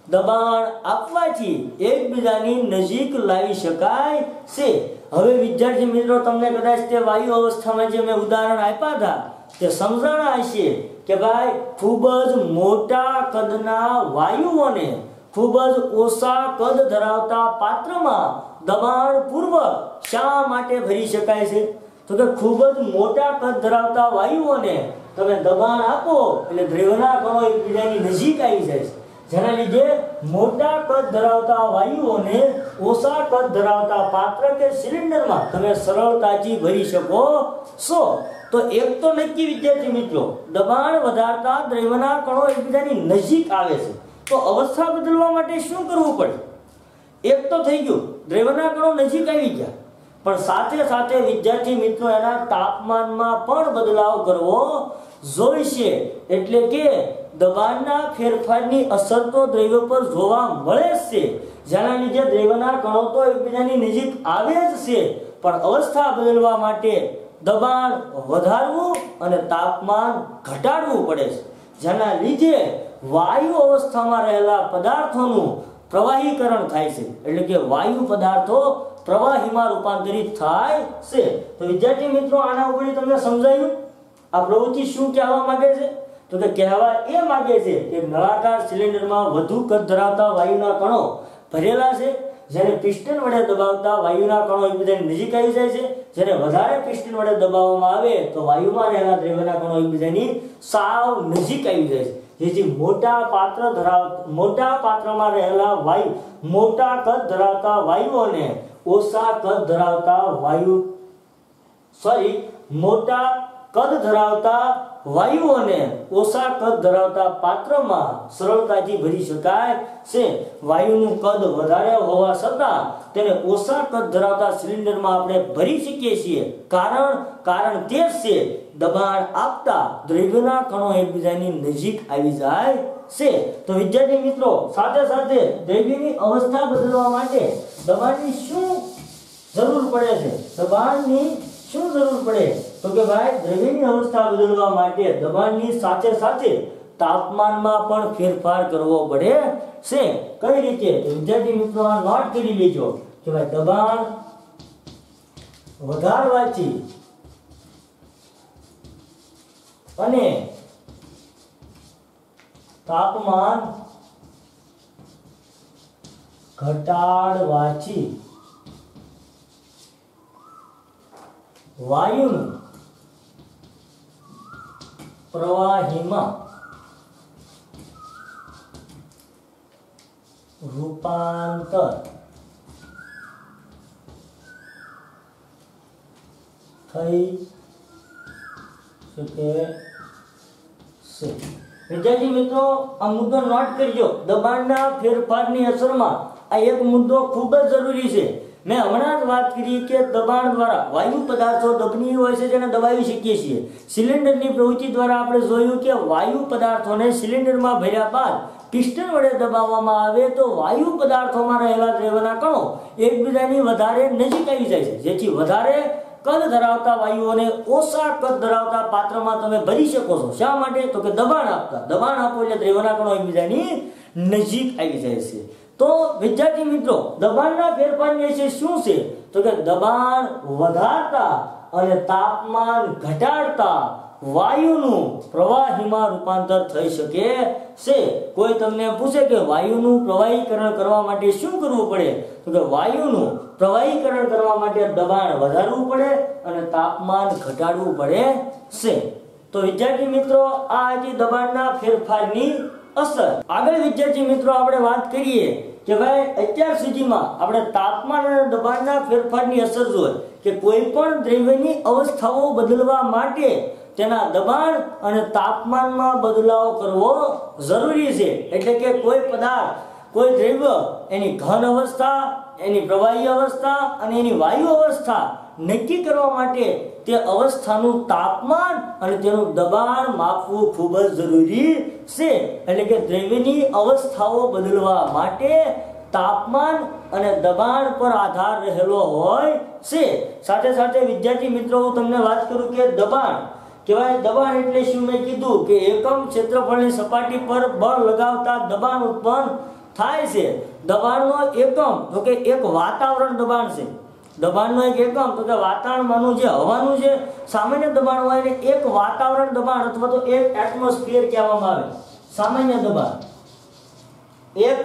દબાણ આપવાથી એકબીજાની નજીક લાવી શકાય છે. હવે વિદ્યાર્થી મિત્રો, તમને કદાચ તે વાયુ અવસ્થામાં જે મેં ઉદાહરણ આપ્યા હતા, તે સમજણ હશે કે ભાઈ ખૂબ જ મોટા કદના વાયુઓને ખૂબ જ ઓછા કદ ધરાવતા પાત્રમાં દબાણ પૂર્વક શા માટે ભરી શકાય છે? તો કે ખૂબ જ મોટા કદ ધરાવતા વાયુઓને તમે દબાણ આપો એટલે દ્રવ્યના કણો એકબીજાની નજીક આવી જાય છે. જેના લીધે મોટા કદ ધરાવતા વાયુઓને ઓછા કદ ધરાવતા પાત્ર કે સિલિન્ડરમાં તમે સરળતાથી ભરી શકો છો. તો એક તો નક્કી વિદ્યાર્થી મિત્રો, દબાણ વધારતા દ્રવ્યના કણો એકબીજાની નજીક આવે છે. તો અવસ્થા બદલવા માટે શું કરવું પડે? એક તો થઈ ગયું દ્રવ્યના કણો નજીક આવી ગયા. પણ સાથે સાથે વિદ્યાર્થી મિત્રો, એના તાપમાનમાં પણ બદલાવ કરવો જોઈશે. એટલે કે દબાણના ફેરફારની અસર તો દ્રવ્ય પર જોવા મળે જ છે. જેના લીધે દ્રવ્યના કણો તો એકબીજાની નજીક આવે જ છે. પણ અવસ્થા બદલવા માટે દબાણ વધારવું અને તાપમાન ઘટાડવું પડે છે. જેના લીધે વાયુ અવસ્થામાં રહેલા પદાર્થોનું પ્રવાહીકરણ થાય છે. એટલે કે વાયુ પદાર્થો પ્રવાહીમાં રૂપાંતરિત થાય છે. તો વિદ્યાર્થી મિત્રો, આના ઉપરથી તમને સમજાયું, આ પ્રવૃત્તિ શું કહેવા માંગે છે? તો કે કહેવા એ માંગે છે કે નળાકાર સિલિન્ડરમાં વધુ કદ ધરાવતા વાયુના કણો ભરેલા છે જેને પિસ્ટન વડે દબાવતા વાયુના કણો એકબીજાની નજીક આવી જાય છે. જ્યારે વધારે પિસ્ટન વડે દબાવવામાં આવે તો વાયુમાં રહેલા દ્રવ્યના કણો એકબીજાની સાવ નજીક આવી જાય છે. જેથી મોટા પાત્ર ધરાવ મોટા પાત્રમાં રહેલા વાયુ, મોટા કદ ધરાવતા વાયુઓને ઓછા કદ ધરાવતા વાયુ સોરી મોટા કદ ધરાવતા વાયુઓને ઓછા કદ ધરાવતા પાત્રમાં સરળતાથી ભરી શકાય છે. વાયુનું કદ વધારે હોવા છતાં તેને ઓછા કદ ધરાવતા સિલિન્ડરમાં આપણે ભરી શકીએ છીએ. કારણ કારણ તે છે, દબાણ આપતા દ્રવ્યના કણો એકબીજાની નજીક આવી જાય છે. તો વિદ્યાર્થી મિત્રો, સાથે સાથે દ્રવ્યની અવસ્થા બદલવા માટે દબાણની શું જરૂર પડે છે? દબાણની શું જરૂર પડે? તો કે ભાઈ દ્રવ્યની અવસ્થા બદલવા માટે દબાણની સાથે સાથે તાપમાનમાં પણ ફેરફાર કરવો પડે છે. કઈ રીતે? વિદ્યાર્થી મિત્રો, આ નોટ કરી લેજો કે ભાઈ, દબાણ વધારવાથી અને તાપમાન ઘટાડવાથી વાયુનું પ્રવાહીમાં રૂપાંતર થઈ શકે છે. વિદ્યાર્થી મિત્રો, આ મુદ્દો નોટ કરજો. દબાણના ફેરફારની અસરમાં આ એક મુદ્દો ખૂબ જ જરૂરી છે. મેં હમણાં જ વાત કરી કે દબાણ દ્વારા વાયુ પદાર્થો દબની હોય છે જેને દબાવી શકીએ છીએ. સિલિન્ડરની પ્રવૃત્તિ દ્વારા આપણે જોયું કે વાયુ પદાર્થોને સિલિન્ડરમાં ભર્યા બાદ પિસ્ટન વડે દબાવવામાં આવે તો વાયુ પદાર્થોમાં રહેલા દ્રવ્યના કણો એકબીજાની વધારે નજીક આવી જાય છે. જેથી વધારે કદ ધરાવતા વાયુઓને ઓછા કદ ધરાવતા પાત્રમાં તમે ભરી શકો છો. શા માટે? તો કે દબાણ આપતા. દબાણ આપો એટલે દ્રવ્યના કણો એકબીજાની નજીક આવી જાય છે. તો વિદ્યાર્થી મિત્રો, દબાણના ફેરફારની વિશે શું છે? તો કે દબાણ વધારતા અને તાપમાન ઘટાડતા વાયુનું પ્રવાહીમાં રૂપાંતર થઈ શકે છે. કોઈ તમને પૂછે કે વાયુનું પ્રવાહીકરણ કરવા માટે શું કરવું પડે? તો કે વાયુનું પ્રવાહીકરણ કરવા માટે દબાણ વધારવું પડે અને તાપમાન ઘટાડવું પડે છે. તો વિદ્યાર્થી મિત્રો, આ હતી દબાણના ફેરફારની અસર. આગળ વિદ્યાર્થી મિત્રો, આપણે વાત કરીએ કે ભાઈ, અત્યાર સુધીમાં આપણે તાપમાન અને દબાણના ફેરફારની અસર જોઈ કે કોઈ પણ દ્રવ્યની અવસ્થાઓ બદલવા માટે તેના દબાણ અને તાપમાનમાં બદલાવ કરવો જરૂરી છે. એટલે કે કોઈ પદાર્થ, કોઈ દ્રવ્ય એની ઘન અવસ્થા, એની પ્રવાહી અવસ્થા અને એની વાયુ અવસ્થા નક્કી કરવા માટે તે અવસ્થાનું તાપમાન અને તેનું દબાણ માપવું ખૂબ જ જરૂરી છે. એટલે કે દ્રવ્યની અવસ્થાઓ બદલવા માટે તાપમાન અને દબાણ પર આધાર રહેલો હોય છે. સાથે સાથે વિદ્યાર્થી મિત્રો, હું તમને વાત કરું કે દબાણ. કહેવાય દબાણ એટલે શું? મેં કીધું કે એકમ ક્ષેત્રફળની સપાટી પર બળ લગાવતા દબાણ ઉત્પન્ન થાય છે. દબાણનો એકમ, તો કે એક વાતાવરણ દબાણ છે. દબાણનો એક એકમ તો કે વાતાવરણમાંનું જે હવાનું જે સામાન્ય દબાણ હોય એને એક વાતાવરણ દબાણ અથવા તો એક એટમોસ્ફિયર કહેવામાં આવે. સામાન્ય દબાણ. એક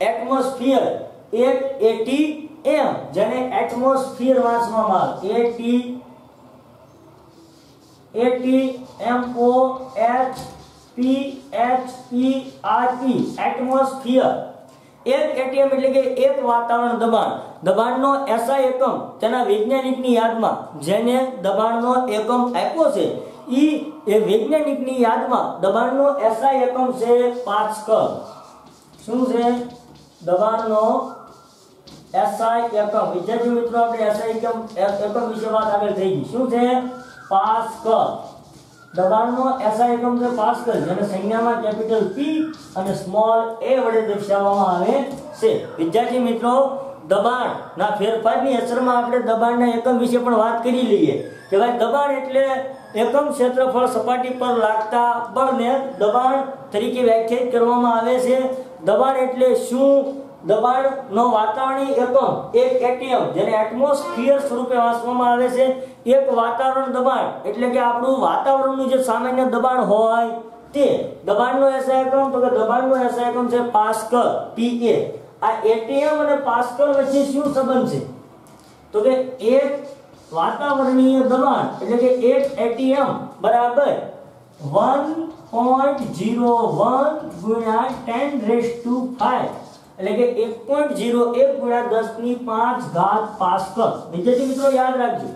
એટમોસ્ફિયર એક એટી એમ જેને એટમોસ્ફિયર વાંચવામાં આવે. A T A T M O H P H E R E atmosphere એક એટીએમ એટલે કે એક વાતાવરણ દબાણ. દબાણનો એસઆઈ એકમ તેના વૈજ્ઞાનિકની યાદમાં જેને દબાણનો એકમ આપ્યો છે, ઈ એ વૈજ્ઞાનિકની યાદમાં દબાણનો એસઆઈ એકમ છે પાસ્કલ શું છે? દબાણનો એસઆઈ એકમ. વિદ્યાર્થી મિત્રો, આપણે એસઆઈ એકમ એકમ વિશે વાત આગળ થઈ ગઈ. શું છે? પાસ્કલ દબાણનો એસઆઈ એકમ છે પાસ્કલ જેને સંજ્ઞામાં કેપિટલ પી અને સ્મોલ એ વડે દર્શાવવામાં આવે છે. વિદ્યાર્થી મિત્રો, દબાણના ફેરફારની અસરમાં આપણે દબાણના એકમ વિશે પણ વાત કરી લઈએ. કે ભાઈ દબાણ એટલે એકમ ક્ષેત્રફળ સપાટી પર લાગતા બળને દબાણ તરીકે વ્યાખ્યાયિત કરવામાં આવે છે. દબાણ એટલે શું? દબાણનો વાતાવરણીય એકમ, એક એટીએમ, જેને એટમોસ્ફિયર સ્વરૂપે વાંચવામાં આવે છે, એક વાતાવરણ દબાણ, એટલે કે આપણું વાતાવરણનું જે સામાન્ય દબાણ હોય તે, દબાણનો એસઆઈ એકમ, તો કે દબાણનો એસઆઈ એકમ છે પાસ્કલ પીએ આ એટીએમ અને પાસ્કલ વચ્ચે શું સંબંધ છે? તો કે એક વાતાવરણીય દબાણ, એટલે કે એક એટીએમ બરાબર 1.01 ગુણ્યા 10 રેઝ ટુ 5 એટલે કે 1.01 ગુણ્યા 10 ની 5 ઘાત પાસ્કલ. વિદ્યાર્થી મિત્રો, યાદ રાખજો.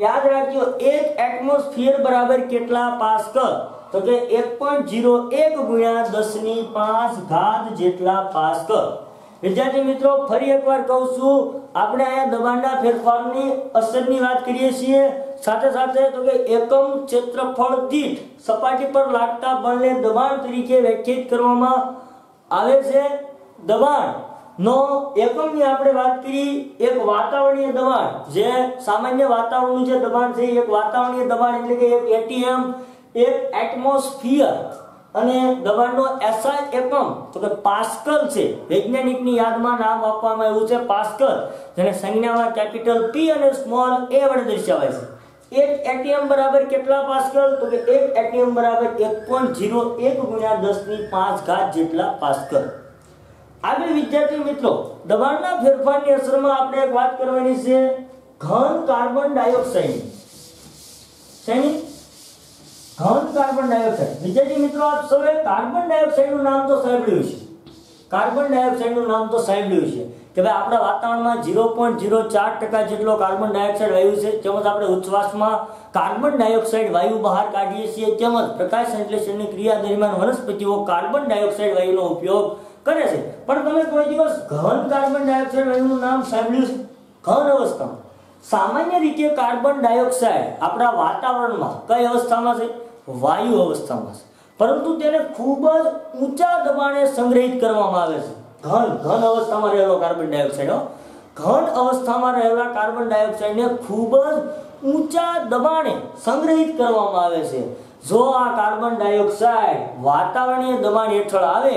યાદ રાખજો, એક એટમોસ્ફિયર બરાબર કેટલા પાસ્કલ? તો કે 1.01 ગુણ્યા 10 ની 5 ઘાત જેટલા પાસ્કલ. વિદ્યાર્થી મિત્રો, ફરી એકવાર કહું છું, આપણે અહીંયા દબાણના ફેરફારની અસરની વાત કરીએ છીએ. સાથે સાથે તો કે એકમ ક્ષેત્રફળ દીઠ સપાટી પર લાગતા બળને દબાણ તરીકે વ્યાખ્યાયિત કરવામાં આવે છે. દબાણ. નો, એકમની આપણે વાત કરી, એક વાતાવરણીય દબાણ, જે સામાન્ય વાતાવરણનું જે દબાણ છે, એક વાતાવરણીય દબાણ એટલે કે એક એટીએમ, એક એટમોસ્ફિયર. અને દબાણનો એસઆઈ એકમ, તો કે પાસ્કલ છે, વૈજ્ઞાનિકની યાદમાં નામ આપવામાં આવ્યું છે પાસ્કલ, જેને સંજ્ઞામાં કેપિટલ પી અને સ્મોલ એ વડે દર્શાવાય છે. એક એટીએમ બરાબર કેટલા પાસ્કલ? તો કે એક એટીએમ બરાબર 1.01 ગુણ્યા 10 ની 5 ઘાત જેટલા પાસ્કલ. આગળ વિદ્યાર્થી મિત્રો, દબાણના ફેરફારની અસરમાં આપણે એક વાત કરવાની છે, ઘન કાર્બન ડાયોક્સાઇડ. શેની? ઘન કાર્બન ડાયોક્સાઇડ. વિદ્યાર્થી મિત્રો, આપ સૌએ કાર્બન ડાયોક્સાઇડનું નામ તો સાંભળ્યું છે કાર્બન ડાયોક્સાઇડનું નામ તો સાંભળ્યું છે કે ભાઈ, આપણા વાતાવરણમાં 0.04% જેટલો કાર્બન ડાયોક્સાઇડ વાયુ છે, તેમજ આપણે ઉચ્છવાસમાં કાર્બન ડાયોક્સાઇડ વાયુ બહાર કાઢીએ છીએ, તેમજ પ્રકાશ સંશ્લેષણની ક્રિયા દરમિયાન વનસ્પતિઓ કાર્બન ડાયોક્સાઇડ વાયુનો ઉપયોગ કરે છે. પણ તમે કોઈ દિવસ ઘન કાર્બન ડાયોક્સાઇડ વાયુનું નામ સાંભળ્યું છે? ઘન અવસ્થામાં. સામાન્ય રીતે કાર્બન ડાયોક્સાઇડ આપણા વાતાવરણમાં કઈ અવસ્થામાં છે? વાયુ અવસ્થામાં છે. પરંતુ તેને ખૂબ જ ઊંચા દબાણે સંગ્રહિત કરવામાં આવે છે. ઘન ઘન અવસ્થામાં રહેલો કાર્બન ડાયોક્સાઇડ ઘન અવસ્થામાં રહેલા કાર્બન ડાયોક્સાઇડને ખૂબ જ ઊંચા દબાણે સંગ્રહિત કરવામાં આવે છે. જો આ કાર્બન ડાયોક્સાઇડ વાતાવરણીય દબાણ હેઠળ આવે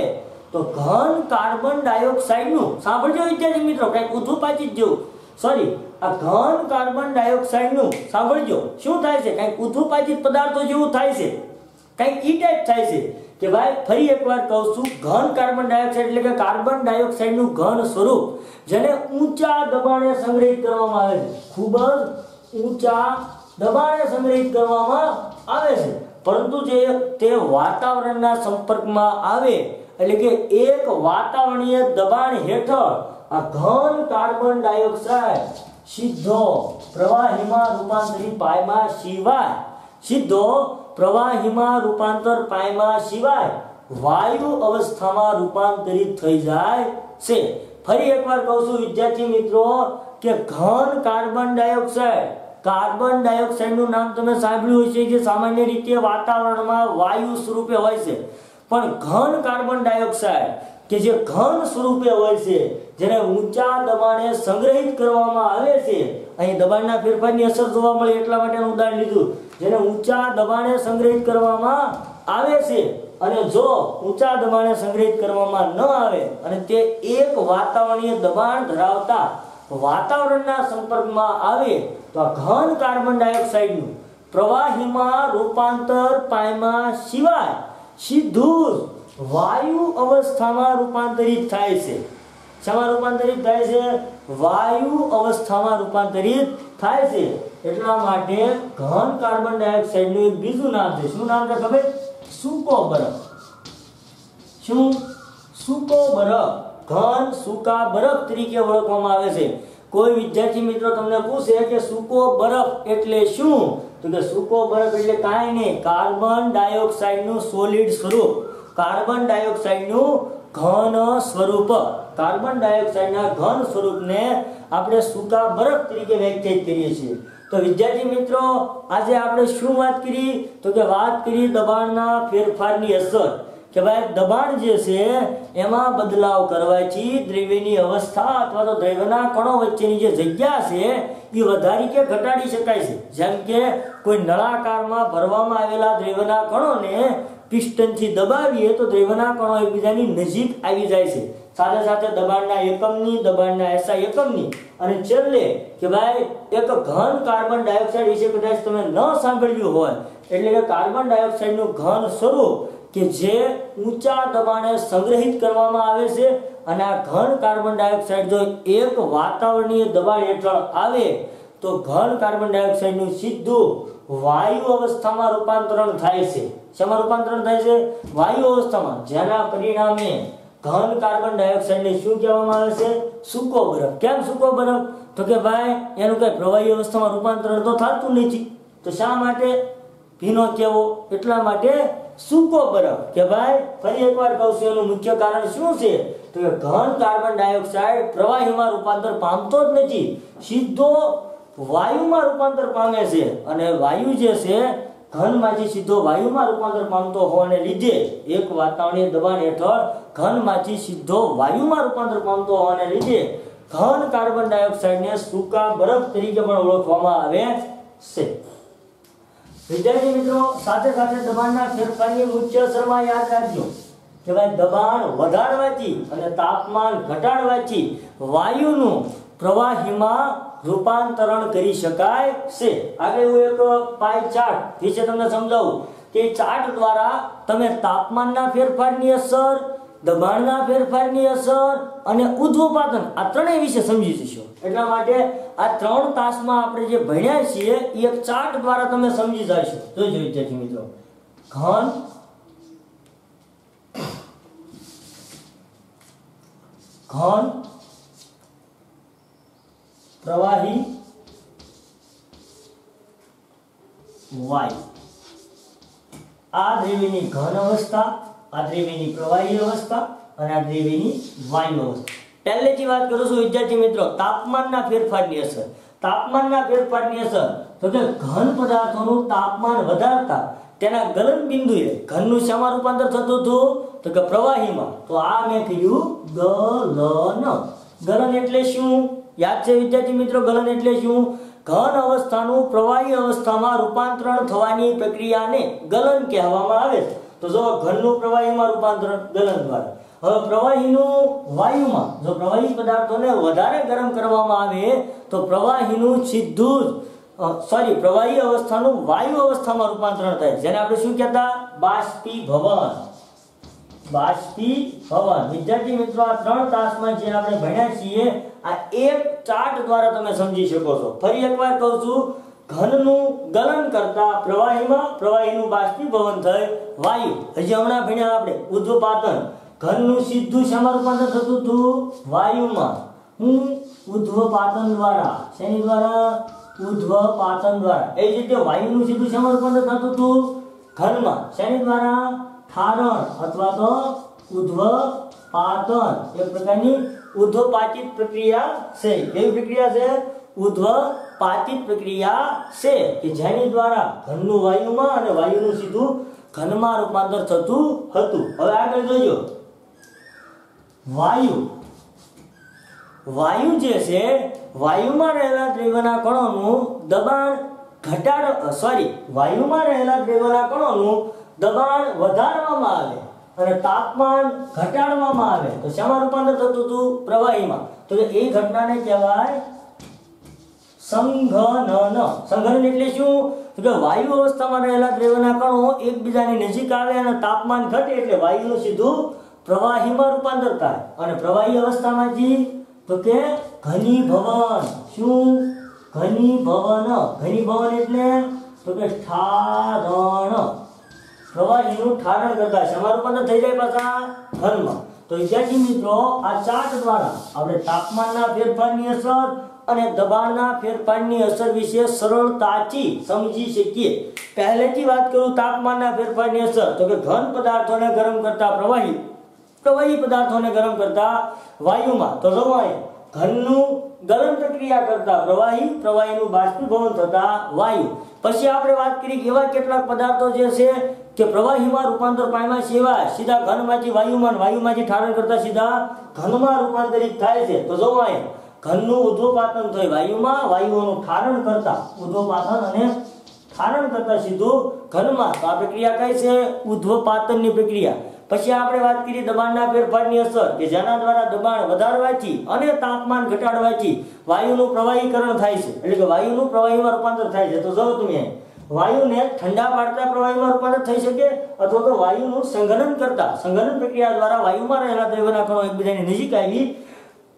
તો ઘન કાર્બન ડાયોક્સાઇડનું, સાંભળજો વિદ્યાર્થી મિત્રો, કંઈક ઊંધું પાછી જ જેવું. સોરી આ ઘન કાર્બન ડાયોક્સાઇડનું, સાંભળજો, શું થાય છે? કંઈક ઊંધું પાછી પદાર્થો જેવું થાય છે. કંઈક ઈ ટાઈપ થાય છે કે ભાઈ, ફરી એકવાર કહું છું, ઘન કાર્બન ડાયોક્સાઇડ એટલે કે કાર્બન ડાયોક્સાઇડનું ઘન સ્વરૂપ, જેને ઊંચા દબાણે સંગ્રહિત કરવામાં આવે છે. ખૂબ જ ઊંચા દબાણે સંગ્રહિત કરવામાં આવે છે. પરંતુ જે તે વાતાવરણના સંપર્કમાં આવે એટલે કે એક વાતાવરણીય દબાણ હેઠળ આ ઘન કાર્બન ડાયોક્સાઇડ સીધો પ્રવાહીમાં રૂપાંતરિત પાયમાં સિવાય, સીધો પ્રવાહીમાં રૂપાંતર પાયમાં સિવાય વાયુ અવસ્થામાં રૂપાંતરિત થઈ જાય છે. ફરી એકવાર કહું છું, વિદ્યાર્થી મિત્રો, કે ઘન કાર્બન ડાયોક્સાઇડ, કાર્બન ડાયોક્સાઇડનું નામ તમે સાંભળ્યું હશે જે સામાન્ય રીતે વાતાવરણમાં વાયુ સ્વરૂપે હોય છે. પણ ઘન કાર્બન ડાયોક્સાઇડ, કે જે ઘન સ્વરૂપે હોય છે, જેને ઊંચા દબાણે સંગ્રહિત કરવામાં આવે છે, અહીં દબાણના ફેરફારની અસર જોવા મળે એટલા માટેનું ઉદાહરણ લીધું. જેને ઊંચા દબાણે સંગ્રહિત કરવામાં આવે છે અને જો ઊંચા દબાણે સંગ્રહિત કરવામાં ન આવે અને તે એક વાતાવરણીય દબાણ ધરાવતા વાતાવરણના સંપર્કમાં આવે, તો આ ઘન કાર્બન ડાયોક્સાઇડનું પ્રવાહીમાં રૂપાંતર પાયમાં સિવાય સીધું વાયુ અવસ્થામાં રૂપાંતરિત થાય છે. શામાં રૂપાંતરિત થાય છે? વાયુ અવસ્થામાં રૂપાંતરિત થાય છે. એટલા માટે ઘન કાર્બન ડાયોક્સાઇડનું એક બીજું નામ છે. શું નામ છે ખબર? સૂકો બરફ શું? સૂકો બરફ ઘન સૂકા બરફ તરીકે ઓળખવામાં આવે છે. કોઈ વિદ્યાર્થી મિત્રો તમને પૂછે કે સૂકો બરફ એટલે શું? તો કે સૂકો બરફ એટલે કાંઈ નહીં, કાર્બન ડાયોક્સાઇડનું સોલિડ સ્વરૂપ. કાર્બન ડાયોક્સાઇડનું ઘન સ્વરૂપ. કાર્બન ડાયોક્સાઇડના ઘન સ્વરૂપને આપણે સૂકા બરફ તરીકે વ્યાખ્યાયિત કરીએ છીએ. તો વિદ્યાર્થી મિત્રો, આજે આપણે શું વાત કરી? તો કે વાત કરી દબાણના ફેરફારની અસર. કે ભાઈ દબાણ જે છે, એમાં બદલાવ કરવાથી દ્રવ્યની અવસ્થા અથવા તો દ્રવ્યના કણો વચ્ચેની જે જગ્યા છે, એ વધારી કે ઘટાડી શકાય છે. જેમ કે કોઈ નળાકારમાં ભરવામાં આવેલા દ્રવ્યના કણોને પિસ્ટનથી દબાવીએ તો દ્રવ્યના કણો એકબીજાની નજીક આવી જાય છે. સાથે સાથે દબાણના એકમની, દબાણના એસા એકમની. અને છેલ્લે કે ભાઈ, એક ઘન કાર્બન ડાયોક્સાઇડ વિશે કદાચ તમે ન સાંભળ્યું હોય, એટલે કે કાર્બન ડાયોક્સાઇડનું ઘન સ્વરૂપ કે જે ઊંચા દબાણે સંગ્રહિત કરવામાં આવે છે અને આ ઘન કાર્બન ડાયોક્સાઇડ જો એક વાતાવરણીય દબાણ હેઠળ આવે, તો ઘન કાર્બન ડાયોક્સાઇડનું સીધું વાયુ અવસ્થામાં રૂપાંતરણ થાય છે. શેમાં રૂપાંતરણ થાય છે? વાયુ અવસ્થામાં. જેના પરિણામે ઘન કાર્બન ડાયોક્સાઇડને શું કહેવામાં આવે છે? સૂકો બરફ. કેમ સૂકો બરફ? તો કે ભાઈ, એનું કઈ પ્રવાહી અવસ્થામાં રૂપાંતરણ તો થતું નથી. તો શા માટે? ભીનો કેવો? એટલા માટે સૂકો બરફ? કે ભાઈ, ફરી એકવાર કહું છું, એનું મુખ્ય કારણ શું છે? તો કે ઘન કાર્બન ડાયોક્સાઇડ પ્રવાહીમાં રૂપાંતર પામતો જ નથી. સીધો વાયુમાં રૂપાંતર પામે છે. અને વાયુ જે છે ઘનમાંથી સીધો વાયુમાં રૂપાંતર પામતો હોવાને લીધે એક વાતાવરણીય દબાણ હેઠળ ઘનમાંથી સીધો વાયુમાં રૂપાંતર પામતો હોવાને લીધે ઘન કાર્બન ડાયોક્સાઇડને સૂકા બરફ તરીકે પણ ઓળખવામાં આવે છે. વિદ્યાર્થી મિત્રો, સાથે સાથે દબાણના ફેરફારની મુખ્ય અસરમાં યાદ રાખજો. કે ભાઈ દબાણ વધારવાથી અને તાપમાન ઘટાડવાથી વાયુનું પ્રવાહીમાં રૂપાંતરણ કરી શકાય છે. આગળ હું એક પાઈ ચાર્ટ વિશે તમને સમજાવું. કે ચાર્ટ દ્વારા તમે તાપમાનના ફેરફારની અસર દબાણના ફેરફારની અસર અને ઉદ્વપાતન આ ત્રણેય વિશે સમજી જશો. એટલા માટે આ ત્રણ તાસમાં આપણે જે ભણ્યા છીએ એ એક ચાર્ટ દ્વારા તમે સમજી જશો. જોઈજો વિદ્યાર્થી મિત્રો. ઘન ઘન પ્રવાહી વાયુ. આ દ્રવ્યની ઘન અવસ્થા આ દ્રવ્યની પ્રવાહી અવસ્થા અને આ દ્રવ્યની વાયુ અવસ્થા. પહેલેથી વાત કરું છું, વિદ્યાર્થી મિત્રો, તાપમાનના ફેરફારની અસર. તાપમાનના ફેરફારની અસર તો કે ઘન પદાર્થોનું તાપમાન વધારતા તેના ગલન બિંદુએ ઘનનું શામાં રૂપાંતર થતું હતું? તો કે પ્રવાહીમાં. તો આ મેં કહ્યું ગલન. ગલન એટલે શું? યાદ છે વિદ્યાર્થી મિત્રો, ગલન એટલે શું? ઘન અવસ્થાનું પ્રવાહી અવસ્થામાં રૂપાંતરણ થવાની પ્રક્રિયાને ગલન કહેવામાં આવે છે. તો જો ઘનનું પ્રવાહીમાં રૂપાંતરણ ગલન દ્વારા. હવે પ્રવાહીનું વાયુમાં જો પ્રવાહી પદાર્થોને વધારે ગરમ કરવામાં આવે, તો પ્રવાહીનું સીધું જ સોરી પ્રવાહી અવસ્થાનું વાયુ અવસ્થામાં રૂપાંતરણ થાય જેને આપણે શું કહેતા? બાષ્પીભવન. બાષ્પીભવન. વિદ્યાર્થી મિત્રો, આ ત્રણ તાસમાં જે આપણે ભણ્યા છીએ, આ એક ચાર્ટ દ્વારા તમે સમજી શકો છો. ફરી એકવાર કહું છું ઘનનું ગલન કરતા પ્રવાહીમાં પ્રવાહીનું બાષ્પીભવન થઈ વાયુ. હજી હમણાં ભણ્યા આપણે ઉદ્ધપાતન ઘનનું સીધું શામાં થતું હતું વાયુમાં. હું ઉદ્ધપાતન દ્વારા, શેની દ્વારા? ઉદ્ધપાતન દ્વારા. એ જ રીતે વાયુનું સીધું શામાં થતું હતું ઘનમાં. શેની દ્વારા? ઠારણ અથવા તો ઉદ્ધપાતન એક પ્રકારની ઉદ્ધપાતિત પ્રક્રિયા છે. કેવી પ્રક્રિયા છે? ઉદ્ધપાતિત પ્રક્રિયા છે કે જેની દ્વારા ઘનનું વાયુમાં અને વાયુનું સીધું ઘનમાં રૂપાંતર થતું હતું. હવે આગળ જોજો. વાયુ. વાયુ જે છે, વાયુમાં રહેલા દ્રવ્યના કણોનું દબાણ ઘટાડ સોરી વાયુમાં રહેલા દ્રવ્યના કણોનું દબાણ વધારવામાં આવે અને તાપમાન ઘટાડવામાં આવે. તો શામાં રૂપાંતર થતું હતું પ્રવાહીમાં. તો એ ઘટનાને કહેવાય સંઘનન. સંઘનન એટલે શું? તો કે વાયુ અવસ્થામાં રહેલા દ્રવ્યના કણો એકબીજાની નજીક આવે અને તાપમાન ઘટે એટલે વાયુનું સીધું પ્રવાહીમાં રૂપાંતર થાય. અને પ્રવાહી અવસ્થામાં જી, તો કે ઘનીભવન. શું? ઘનીભવન. ઘનીભવન એટલે તો કે ઠારણ. પ્રવાહીનું ઠારણ કરતા શેમાં રૂપાંતર થઈ જાય પાછા? ઘનમાં તો વિદ્યાર્થી મિત્રો, આ ચાર્ટ દ્વારા આપણે તાપમાનના ફેરફારની અસર અને દબાણના ફેરફારની અસર વિશે સરળતાથી સમજી શકીએ. પહેલેથી વાત કરું તાપમાનના ફેરફારની અસર. તો કે ઘન પદાર્થોને ગરમ કરતા પ્રવાહી પ્રવાહી પદાર્થોને ગરમ કરતા વાયુમાં. તો જવાય ઘનનું ગરમ પ્રક્રિયા કરતા પ્રવાહી, પ્રવાહીનું બાષ્પીભવન થતા વાયુ. પછી આપણે વાત કરી એવા કેટલાક પદાર્થો જે છે કે પ્રવાહીમાં રૂપાંતર પામ્યા સિવાય સીધા ઘનમાંથી વાયુમાં વાયુમાંથી ઠારણ કરતા સીધા ઘનમાં રૂપાંતરિત થાય છે. તો જવાય ઘનનું ઉધોપાતન થાય વાયુમાં વાયુઓનું ઠારણ કરતા ઉધોપાતન અને ઠારણ કરતા સીધું ઘનમાં તો આ પ્રક્રિયા કઈ છે? ઉધ્વપાતનની પ્રક્રિયા. પછી આપણે વાત કરીએ દબાણના ફેરફારની અસર, કે જેના દ્વારા દબાણ વધારવાથી અને તાપમાન ઘટાડવાથી વાયુનું પ્રવાહીકરણ થાય છે. એટલે કે વાયુનું પ્રવાહીમાં રૂપાંતર થાય છે. તો જો તમે વાયુને ઠંડા પાડતા પ્રવાહીમાં રૂપાંતર થઈ શકે અથવા તો વાયુનું સંઘનન કરતા. સંઘનન પ્રક્રિયા દ્વારા વાયુમાં રહેલા દ્રવ્યના કણો એકબીજાની નજીક આવી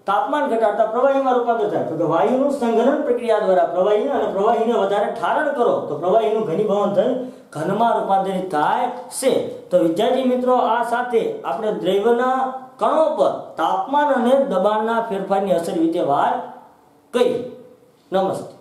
તાપમાન ઘટાડતા પ્રવાહીમાં રૂપાંતર થાય. તો કે વાયુનું સંઘનન પ્રક્રિયા દ્વારા પ્રવાહી અને પ્રવાહીને વધારે ઠારણ કરો, તો પ્રવાહીનું ઘનીભવન થઈ ઘનમાં રૂપાંતરિત થાય છે. તો વિદ્યાર્થી મિત્રો, આ સાથે આપણે દ્રવ્યના કણો પર તાપમાન અને દબાણના ફેરફારની અસર વિશે વાત કરી. નમસ્તે.